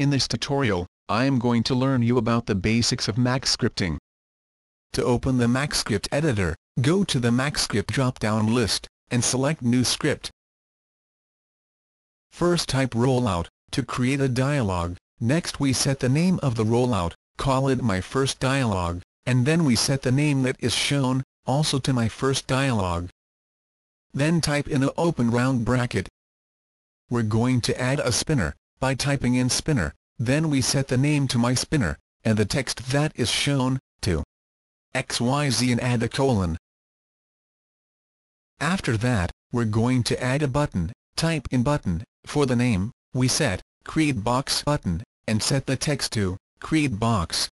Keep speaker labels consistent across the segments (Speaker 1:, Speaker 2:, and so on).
Speaker 1: In this tutorial, I am going to learn you about the basics of MaxScripting. To open the MaxScript editor, go to the MaxScript drop-down list, and select New Script. First type Rollout, to create a dialog, next we set the name of the rollout, call it My First Dialog, and then we set the name that is shown, also to My First Dialog. Then type in a open round bracket. We're going to add a spinner, by typing in spinner, then we set the name to my spinner, and the text that is shown, to XYZ and add a colon. After that, we're going to add a button, type in button, for the name, we set, create box button, and set the text to, create box.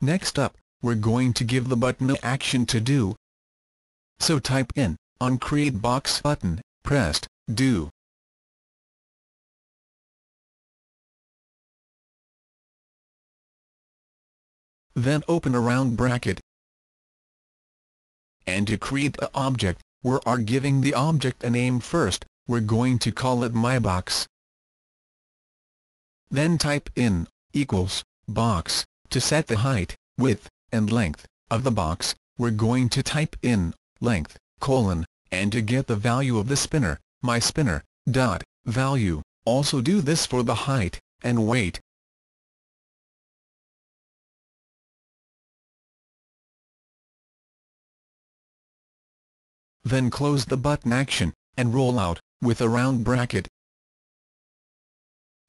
Speaker 1: Next up, we're going to give the button a action to do. So type in, on create box button, pressed, do. Then open a round bracket. And to create a object, we are giving the object a name first, we're going to call it my box. Then type in, equals, box, to set the height, width, and length, of the box, we're going to type in, length, colon, and to get the value of the spinner, my spinner, dot, value, also do this for the height, and weight. Then close the button action, and roll out, with a round bracket.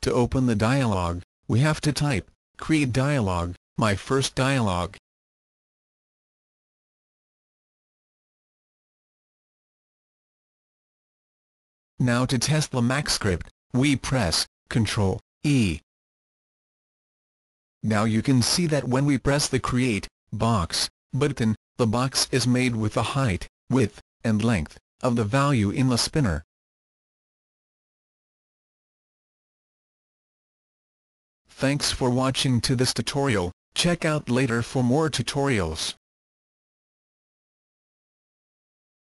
Speaker 1: To open the dialog, we have to type, create dialog, my first dialog. Now to test the MaxScript, we press Ctrl E. Now you can see that when we press the Create box button, the box is made with the height, width, and length of the value in the spinner. Thanks for watching to this tutorial. Check out later for more tutorials.